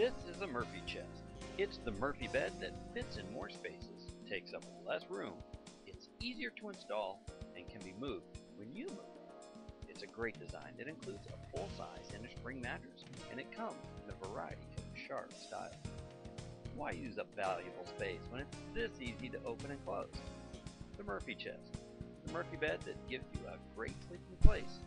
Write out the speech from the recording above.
This is a Murphy chest. It's the Murphy bed that fits in more spaces, takes up less room, it's easier to install, and can be moved when you move. It's a great design that includes a full-size and a spring mattress, and it comes in a variety of sharp styles. Why use up valuable space when it's this easy to open and close? The Murphy chest, the Murphy bed that gives you a great sleeping place.